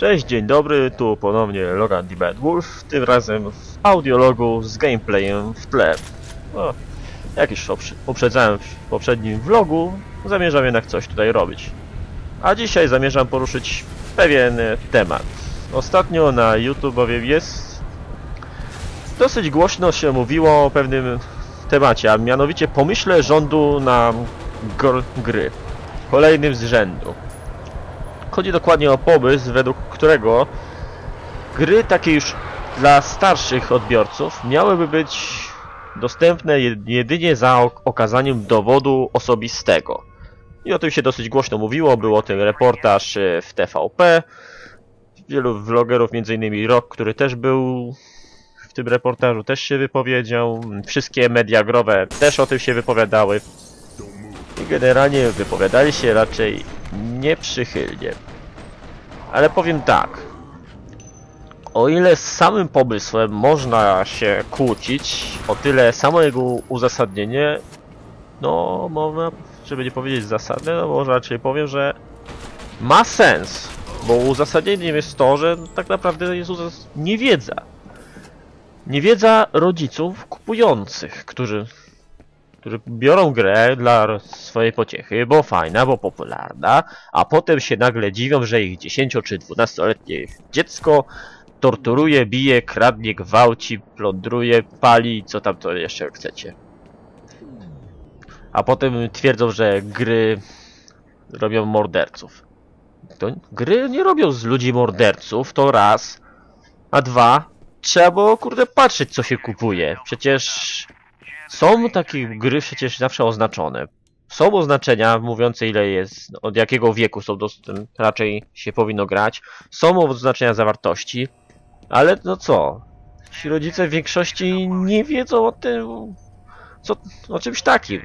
Cześć, dzień dobry, tu ponownie Logan the Bad Wolf, tym razem w audiologu z gameplayem w tle. No, jak już uprzedzałem w poprzednim vlogu, zamierzam jednak coś tutaj robić. A dzisiaj zamierzam poruszyć pewien temat. Ostatnio na YouTube bowiem jest... Dosyć głośno się mówiło o pewnym temacie, a mianowicie pomyśle rządu na gr gry. Kolejnym z rzędu. Chodzi dokładnie o pomysł, według którego gry takie już dla starszych odbiorców miałyby być dostępne jed- jedynie za ok- okazaniem dowodu osobistego. I o tym się dosyć głośno mówiło, był o tym reportaż e, w TVP, wielu vlogerów, m.in. Rock, który też był w tym reportażu, też się wypowiedział, wszystkie media growe też o tym się wypowiadały. I generalnie wypowiadali się raczej nieprzychylnie. Ale powiem tak. O ile z samym pomysłem można się kłócić, o tyle samo jego uzasadnienie, no można, żeby nie powiedzieć zasadne, no może raczej powiem, że ma sens. Bo uzasadnieniem jest to, że tak naprawdę jest niewiedza. Niewiedza rodziców kupujących, którzy którzy biorą grę dla swojej pociechy, bo fajna, bo popularna, a potem się nagle dziwią, że ich 10 czy 12-letnie dziecko torturuje, bije, kradnie, gwałci, plądruje, pali, co tam to jeszcze chcecie. A potem twierdzą, że gry robią morderców. To gry nie robią z ludzi morderców, to raz, a dwa, trzeba było kurde patrzeć co się kupuje. Przecież są takie gry przecież zawsze oznaczone. Są oznaczenia mówiące ile jest, od jakiego wieku są dostępne, raczej się powinno grać. Są oznaczenia zawartości, ale no co? Ci rodzice w większości nie wiedzą o tym, co, o czymś takim.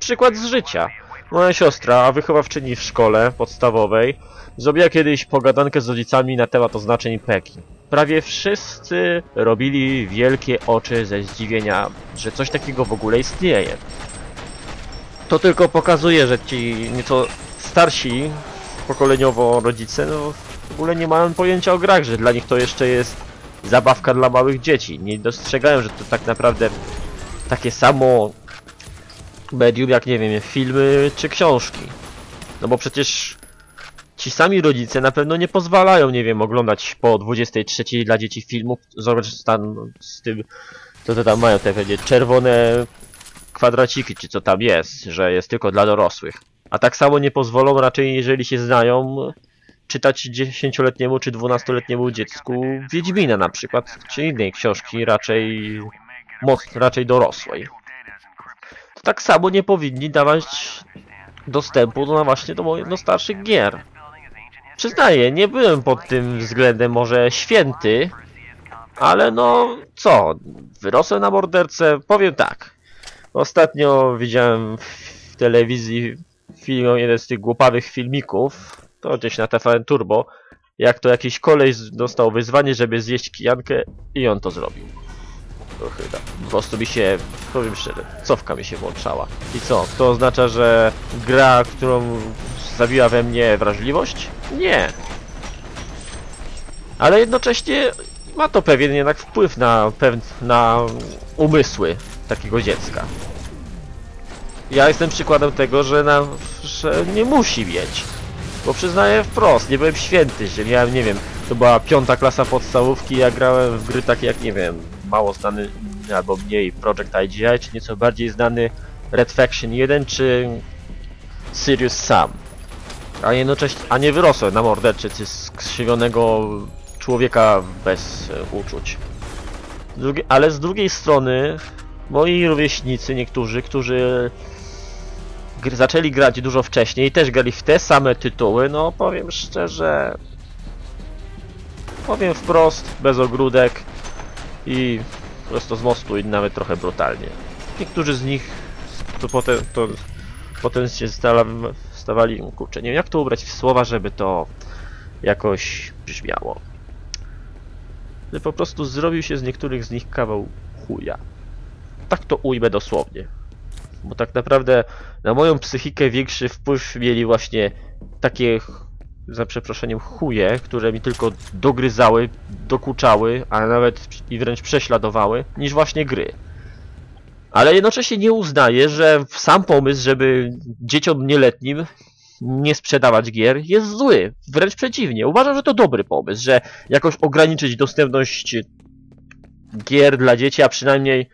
Przykład z życia. Moja siostra, wychowawczyni w szkole podstawowej, zrobiła kiedyś pogadankę z rodzicami na temat oznaczeń PEGI. Prawie wszyscy robili wielkie oczy ze zdziwienia, że coś takiego w ogóle istnieje. To tylko pokazuje, że ci nieco starsi pokoleniowo rodzice no, w ogóle nie mają pojęcia o grach, że dla nich to jeszcze jest zabawka dla małych dzieci. Nie dostrzegają, że to tak naprawdę takie samo medium jak, nie wiem, filmy czy książki. No bo przecież ci sami rodzice na pewno nie pozwalają, nie wiem, oglądać po 23 dla dzieci filmów. Zobacz stan z tym, to to tam mają te pewnie czerwone kwadraciki, czy co tam jest, że jest tylko dla dorosłych. A tak samo nie pozwolą raczej, jeżeli się znają, czytać 10-letniemu czy 12-letniemu dziecku Wiedźmina na przykład, czy innej książki raczej, raczej dorosłej. To tak samo nie powinni dawać dostępu do, właśnie do, do starszych gier. Przyznaję, nie byłem pod tym względem może święty, ale no co, wyrosłem na morderce, powiem tak. Ostatnio widziałem w telewizji film, jeden z tych głupawych filmików, to gdzieś na TVN Turbo, jak to jakiś koleś dostał wyzwanie, żeby zjeść kijankę i on to zrobił. To chyba. Po prostu mi się, powiem szczerze, cofka mi się włączała. I co? To oznacza, że gra, którą zabiła we mnie wrażliwość? Nie. Ale jednocześnie ma to pewien jednak wpływ na, na umysły takiego dziecka. Ja jestem przykładem tego, że, na, że nie musi mieć. Bo przyznaję wprost, nie byłem święty, że miałem, nie wiem, to była piąta klasa podstawówki, ja grałem w gry takie jak, nie wiem, mało znany, albo mniej Project IGI, czy nieco bardziej znany Red Faction 1, czy Serious Sam. A jednocześnie, a nie wyrosłem na morderczycy skrzywionego człowieka bez e, uczuć. Z drugie, ale z drugiej strony, moi rówieśnicy, niektórzy, którzy gr zaczęli grać dużo wcześniej też grali w te same tytuły, no powiem szczerze, powiem wprost, bez ogródek i prosto z mostu i nawet trochę brutalnie. Niektórzy z nich to potem, to potem się stala, stawali, kurczę, nie wiem jak to ubrać w słowa, żeby to jakoś brzmiało. Ale po prostu zrobił się z niektórych z nich kawał chuja. Tak to ujmę dosłownie. Bo tak naprawdę na moją psychikę większy wpływ mieli właśnie takie za przeproszeniem, chuje, które mi tylko dogryzały, dokuczały, a nawet i wręcz prześladowały, niż właśnie gry. Ale jednocześnie nie uznaję, że sam pomysł, żeby dzieciom nieletnim nie sprzedawać gier jest zły. Wręcz przeciwnie. Uważam, że to dobry pomysł, że jakoś ograniczyć dostępność gier dla dzieci, a przynajmniej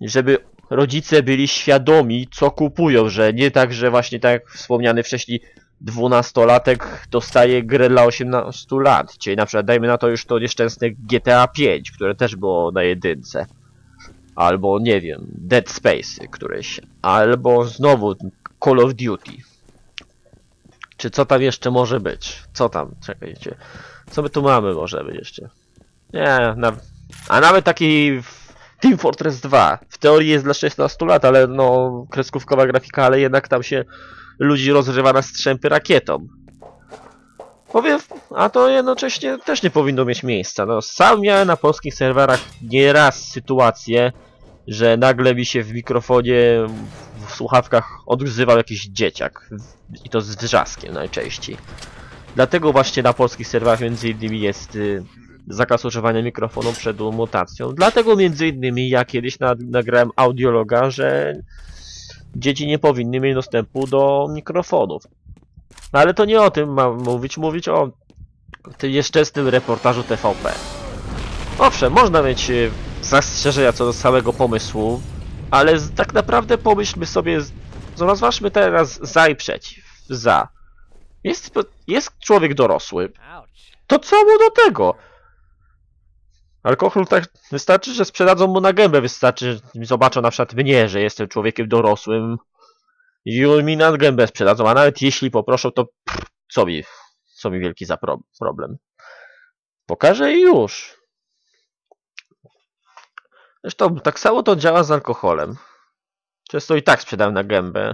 żeby rodzice byli świadomi, co kupują, że nie tak, że właśnie tak jak wspomniany wcześniej dwunastolatek dostaje grę dla 18 lat, czyli na przykład dajmy na to już to nieszczęsne GTA 5, które też było na jedynce. Albo nie wiem, Dead Space któreś, albo znowu Call of Duty. Czy co tam jeszcze może być? Co tam? Czekajcie. Co my tu mamy może być jeszcze? Nie, na... a nawet taki Team Fortress 2. W teorii jest dla 16 lat, ale no kreskówkowa grafika, ale jednak tam się ludzi rozrywa na strzępy rakietą. Powiem, a to jednocześnie też nie powinno mieć miejsca. No, sam miałem na polskich serwerach nieraz sytuację, że nagle mi się w mikrofonie, w słuchawkach odzywał jakiś dzieciak. I to z wrzaskiem najczęściej. Dlatego właśnie na polskich serwerach między innymi jest y, zakaz używania mikrofonu przed mutacją. Dlatego między innymi ja kiedyś na, nagrałem audiologa, że dzieci nie powinny mieć dostępu do mikrofonów. No ale to nie o tym mam mówić, mówić o tym nieszczęsnym reportażu TVP. Owszem, można mieć e, zastrzeżenia co do samego pomysłu, ale tak naprawdę pomyślmy sobie, rozważmy teraz za i przeciw. Za. Jest, jest człowiek dorosły. To co mu do tego? Alkohol tak wystarczy, że sprzedadzą mu na gębę, wystarczy, że zobaczą na przykład mnie, że jestem człowiekiem dorosłym i mi na gębę sprzedadzą, a nawet jeśli poproszą, to pff, co mi, co mi wielki za pro problem. Pokażę i już. Zresztą tak samo to działa z alkoholem. Często i tak sprzedam na gębę,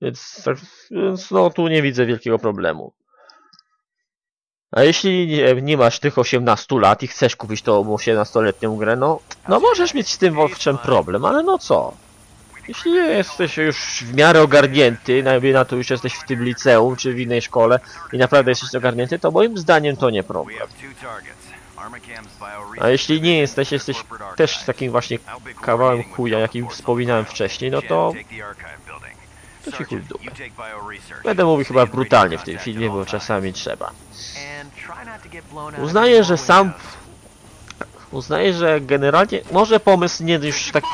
więc, tak, więc no tu nie widzę wielkiego problemu. A jeśli nie, nie masz tych 18 lat i chcesz kupić tą 18-letnią grę, no, no możesz mieć z tym owszem problem, ale no co? Jeśli jesteś już w miarę ogarnięty, najmniej na to już jesteś w tym liceum czy w innej szkole i naprawdę jesteś ogarnięty, to moim zdaniem to nie problem. A jeśli nie jesteś, jesteś też takim właśnie kawałem chuja, jakim wspominałem wcześniej, no to to ci chuj w dupę. Będę mówił chyba brutalnie w tym filmie, bo czasami trzeba. Uznaję, że sam... Uznaję, że generalnie... Może pomysł nie już tak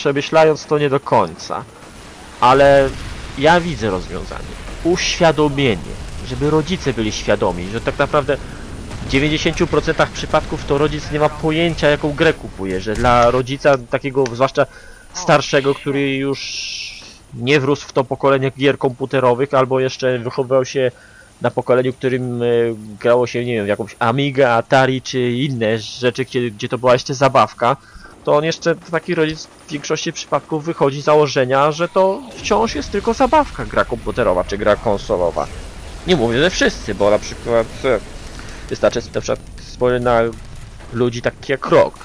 przemyślając to nie do końca. Ale ja widzę rozwiązanie. Uświadomienie. Żeby rodzice byli świadomi, że tak naprawdę w 90% przypadków to rodzic nie ma pojęcia jaką grę kupuje, że dla rodzica takiego zwłaszcza starszego, który już nie wrósł w to pokolenie gier komputerowych albo jeszcze wychowywał się na pokoleniu, którym e, grało się, nie wiem, jakąś Amigę, Atari czy inne rzeczy, gdzie, gdzie to była jeszcze zabawka, to on jeszcze, taki rodzic w większości przypadków wychodzi z założenia, że to wciąż jest tylko zabawka, gra komputerowa czy gra konsolowa. Nie mówię, że wszyscy, bo na przykład e, wystarczy na przykład spojrzeć na ludzi takich jak Rock.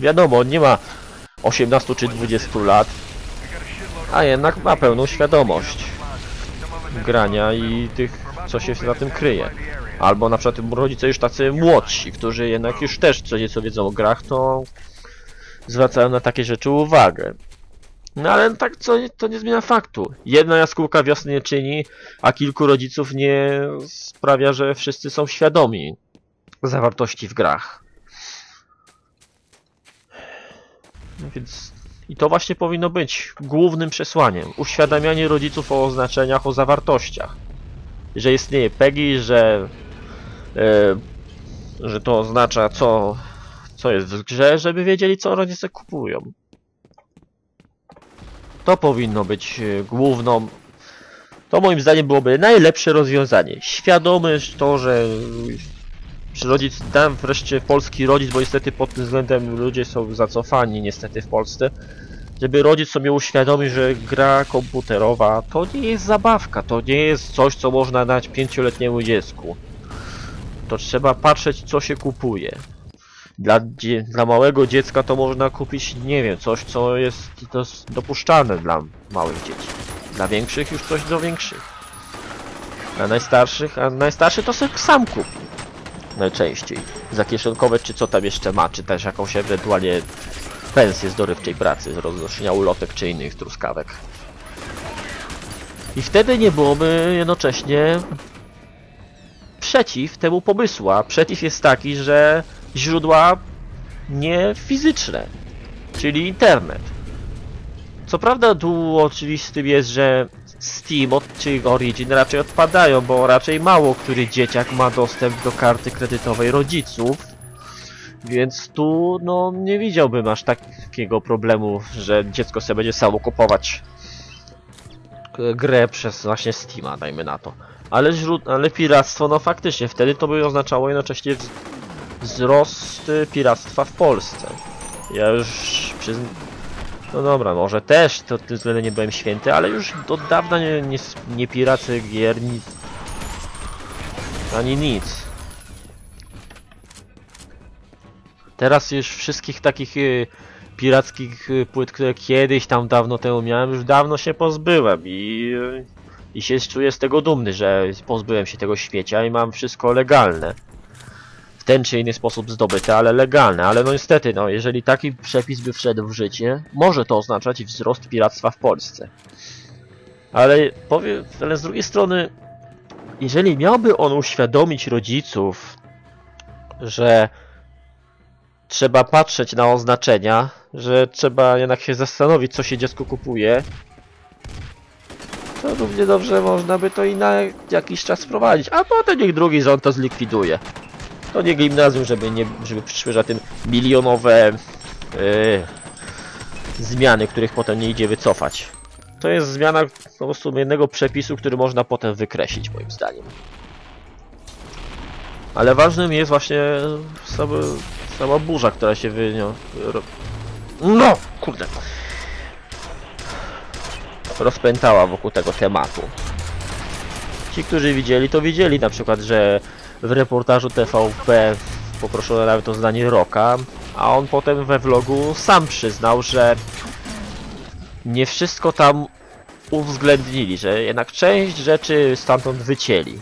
Wiadomo, on nie ma 18 czy 20 lat, a jednak ma pełną świadomość grania i tych, co się za tym kryje. Albo na przykład rodzice już tacy młodsi, którzy jednak już też co nieco wiedzą o grach, to zwracają na takie rzeczy uwagę. No ale tak co, to nie zmienia faktu. Jedna jaskółka wiosny nie czyni, a kilku rodziców nie sprawia, że wszyscy są świadomi zawartości w grach. No Więc i to właśnie powinno być głównym przesłaniem. Uświadamianie rodziców o oznaczeniach, o zawartościach. Że istnieje PEGI, że, e, że to oznacza co, co jest w grze, żeby wiedzieli co rodzice kupują. To powinno być e, główną. To moim zdaniem byłoby najlepsze rozwiązanie. Świadomy to, że czy rodzic, tam wreszcie polski rodzic, bo niestety pod tym względem ludzie są zacofani niestety w Polsce, żeby rodzic sobie uświadomił, że gra komputerowa to nie jest zabawka, to nie jest coś, co można dać pięcioletniemu dziecku. To trzeba patrzeć, co się kupuje. Dla, dla małego dziecka to można kupić, nie wiem, coś, co jest to jest dopuszczalne dla małych dzieci. Dla większych już coś do większych. A najstarszych, a najstarszy to sobie sam kupi. Najczęściej. Za kieszonkowe, czy co tam jeszcze ma, czy też jakąś ewentualnie pensję z dorywczej pracy, z roznoszenia ulotek czy innych truskawek. I wtedy nie byłoby jednocześnie przeciw temu pomysłu, a przeciw jest taki, że źródła nie fizyczne, czyli internet. Co prawda tu oczywistym jest, że Steam od, czy Origin raczej odpadają, bo raczej mało który dzieciak ma dostęp do karty kredytowej rodziców. Więc tu no nie widziałbym aż takiego problemu, że dziecko sobie będzie samo kupować grę przez właśnie Steama, dajmy na to. Ale, źród, ale piractwo, no faktycznie, wtedy to by oznaczało jednocześnie wzrost piractwa w Polsce. Ja już. No dobra, może też to tym względem nie byłem święty, ale już od dawna nie, nie, nie gier, nic, ani nic. Teraz już wszystkich takich y, pirackich y, płyt, które kiedyś tam dawno temu miałem, już dawno się pozbyłem i, y, i się czuję z tego dumny, że pozbyłem się tego śmiecia i mam wszystko legalne. W ten czy inny sposób zdobyte, ale legalne. Ale no niestety, no, jeżeli taki przepis by wszedł w życie, może to oznaczać wzrost piractwa w Polsce. Ale powiem, ale z drugiej strony, jeżeli miałby on uświadomić rodziców, że trzeba patrzeć na oznaczenia, że trzeba jednak się zastanowić, co się dziecko kupuje, to równie dobrze można by to i na jakiś czas wprowadzić, a potem niech drugi rząd to zlikwiduje. To nie gimnazjum, żeby nie, żeby przyszły żadne milionowe yy, zmiany, których potem nie idzie wycofać. To jest zmiana po prostu jednego przepisu, który można potem wykreślić, moim zdaniem. Ale ważnym jest właśnie sama, sama burza, która się wy... No, ro... no kurde. Rozpętała wokół tego tematu. Ci, którzy widzieli, to widzieli na przykład, że w reportażu TVP poproszono nawet o zdanie Roka, a on potem we vlogu sam przyznał, że nie wszystko tam uwzględnili, że jednak część rzeczy stamtąd wycięli.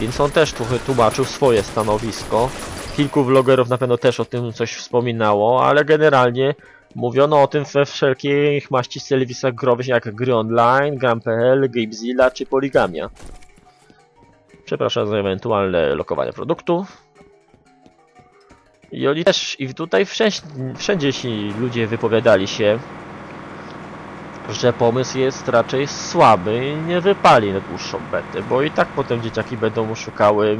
Więc on też trochę tłumaczył swoje stanowisko. Kilku vlogerów na pewno też o tym coś wspominało, ale generalnie mówiono o tym we wszelkich maści serwisach growych jak Gry Online, Gram.pl, Gamezilla czy Poligamia. Przepraszam za ewentualne lokowanie produktu. I oni też, i tutaj wszędzie, wszędzie ci ludzie wypowiadali się, że pomysł jest raczej słaby i nie wypali na dłuższą betę, bo i tak potem dzieciaki będą szukały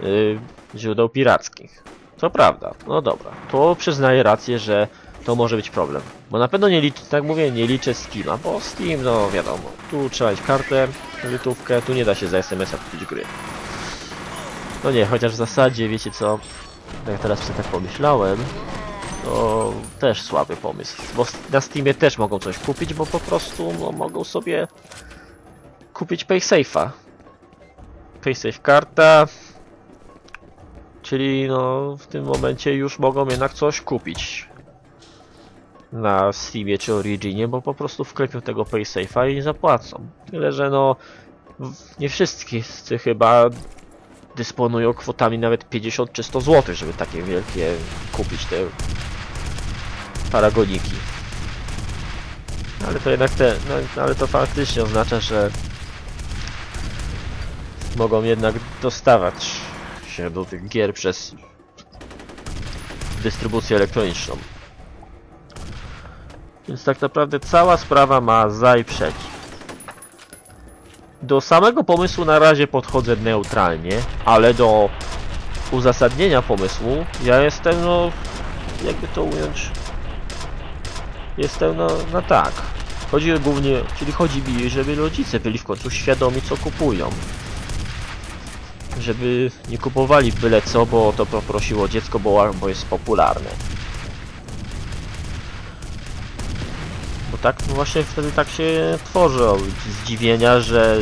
yy, źródeł pirackich. To prawda, no dobra, to przyznaję rację, że to może być problem. Bo na pewno nie liczę, tak mówię, nie liczę Steama, bo Steam, no wiadomo, tu trzeba mieć kartę, wizytówkę, tu nie da się za SMS-a kupić gry. No nie, chociaż w zasadzie, wiecie co, jak teraz sobie tak pomyślałem, to też słaby pomysł. Bo na Steamie też mogą coś kupić, bo po prostu no, mogą sobie kupić PaySafe'a. PaySafe karta, czyli no w tym momencie już mogą jednak coś kupić na Steamie czy Originie, bo po prostu wklepią tego PaySafe'a i zapłacą. Tyle, że no nie wszyscy chyba dysponują kwotami nawet 50 czy 100 zł, żeby takie wielkie kupić te paragoniki. Ale to jednak te, no, ale to faktycznie oznacza, że mogą jednak dostawać się do tych gier przez dystrybucję elektroniczną. Więc tak naprawdę cała sprawa ma za i przeciw. Do samego pomysłu na razie podchodzę neutralnie, ale do uzasadnienia pomysłu ja jestem no jakby to ująć jestem no, no tak. Chodzi głównie, czyli chodzi mi, żeby rodzice byli w końcu świadomi co kupują. Żeby nie kupowali byle co, bo to poprosiło dziecko, bo, bo jest popularne. Tak no właśnie wtedy tak się tworzy zdziwienia, że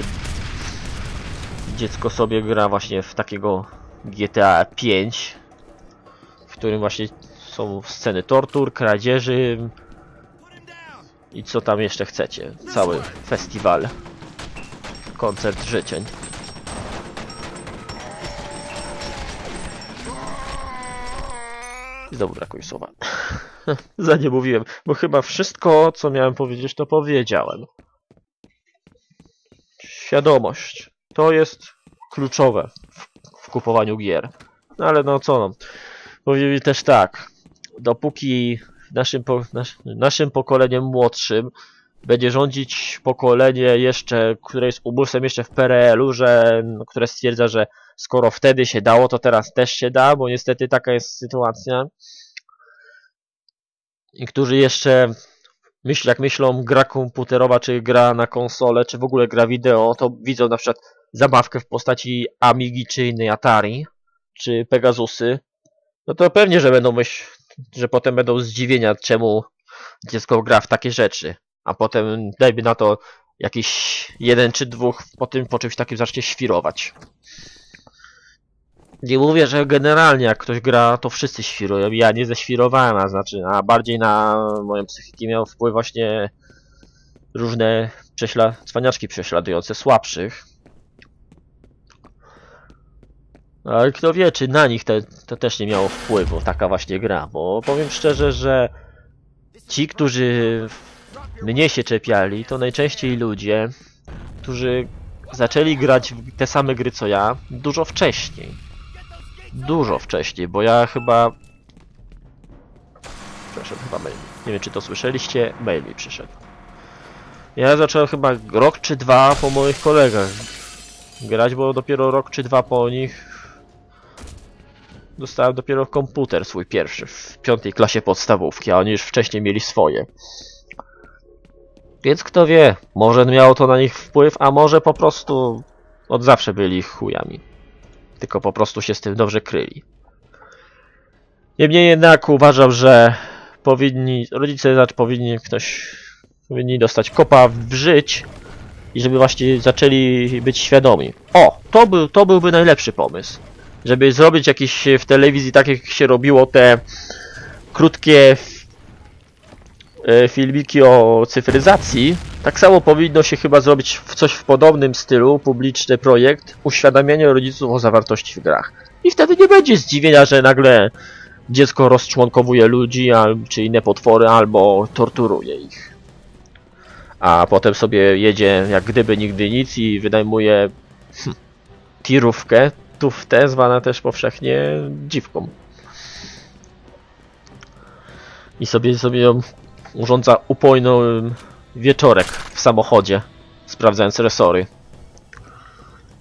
dziecko sobie gra właśnie w takiego GTA 5, w którym właśnie są sceny tortur, kradzieży, i co tam jeszcze chcecie. Cały festiwal. Koncert życzeń. Znowu brakuje słowa. Za nie mówiłem, bo chyba wszystko, co miałem powiedzieć, to powiedziałem. Świadomość. To jest kluczowe w, w kupowaniu gier. No ale no co no. Powiem też tak. Dopóki naszym, po, nasz, naszym pokoleniem młodszym będzie rządzić pokolenie jeszcze, które jest ubóstwem jeszcze w PRL-u, że, no, które stwierdza, że skoro wtedy się dało, to teraz też się da, bo niestety taka jest sytuacja. I którzy jeszcze myśl, jak myślą gra komputerowa, czy gra na konsolę, czy w ogóle gra wideo, to widzą na przykład zabawkę w postaci Amigi, czy innej Atari, czy Pegasusy, no to pewnie, że będą myśl, że potem będą zdziwienia, czemu dziecko gra w takie rzeczy. A potem dajmy na to jakiś jeden czy dwóch po tym po czymś takim zacznie świrować. Nie mówię, że generalnie jak ktoś gra, to wszyscy świrują. Ja nie ześwirowałem, a znaczy, a bardziej na moją psychikę miał wpływ właśnie różne prześla cwaniaczki prześladujące słabszych. Ale kto wie, czy na nich te, to też nie miało wpływu, taka właśnie gra, bo powiem szczerze, że ci, którzy mnie się czepiali, to najczęściej ludzie, którzy zaczęli grać te same gry co ja dużo wcześniej. Dużo wcześniej, bo ja chyba... Przepraszam, chyba mail. Nie wiem, czy to słyszeliście, mail mi przyszedł. Ja zacząłem chyba rok czy dwa po moich kolegach grać, bo dopiero rok czy dwa po nich dostałem dopiero komputer swój pierwszy w piątej klasie podstawówki, a oni już wcześniej mieli swoje. Więc kto wie, może miało to na nich wpływ, a może po prostu od zawsze byli chujami. Tylko po prostu się z tym dobrze kryli. Niemniej jednak uważam, że powinni, rodzice znaczy powinni ktoś, powinni dostać kopa w żyć i żeby właśnie zaczęli być świadomi. O, to, był, to byłby najlepszy pomysł. Żeby zrobić jakieś w telewizji, tak jak się robiło te krótkie e, filmiki o cyfryzacji, tak samo powinno się chyba zrobić w coś w podobnym stylu, publiczny projekt, uświadamianie rodziców o zawartości w grach. I wtedy nie będzie zdziwienia, że nagle dziecko rozczłonkowuje ludzi, czy inne potwory, albo torturuje ich. A potem sobie jedzie jak gdyby nigdy nic i wynajmuje hm, tirówkę, tuftę, zwana też powszechnie dziwką. I sobie, sobie ją urządza upojną wieczorek w samochodzie, sprawdzając resory.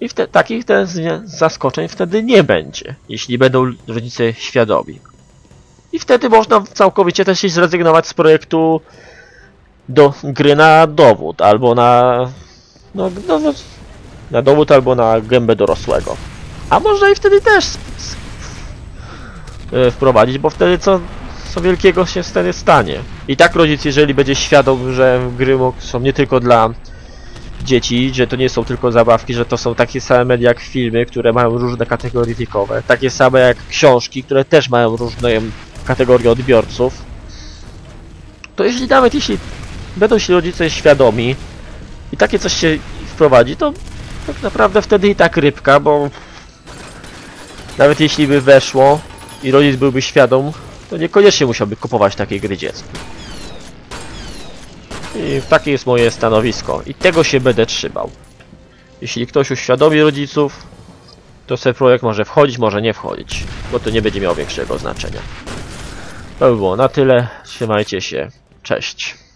I wtedy, takich te zaskoczeń wtedy nie będzie, jeśli będą rodzice świadomi. I wtedy można całkowicie też zrezygnować z projektu do gry na dowód, albo na, no, no, na dowód, albo na gębę dorosłego. A można i wtedy też wprowadzić, bo wtedy co, co wielkiego się wtedy stanie. I tak rodzic, jeżeli będzie świadom, że gry są nie tylko dla dzieci, że to nie są tylko zabawki, że to są takie same media jak filmy, które mają różne kategorie wiekowe, takie same jak książki, które też mają różne kategorie odbiorców, to jeśli nawet jeśli będą się rodzice świadomi i takie coś się wprowadzi, to tak naprawdę wtedy i tak rybka, bo nawet jeśli by weszło i rodzic byłby świadom, to niekoniecznie musiałby kupować takiej gry dziecku. I takie jest moje stanowisko. I tego się będę trzymał. Jeśli ktoś uświadomi rodziców, to ten projekt może wchodzić, może nie wchodzić. Bo to nie będzie miało większego znaczenia. To by było na tyle. Trzymajcie się. Cześć.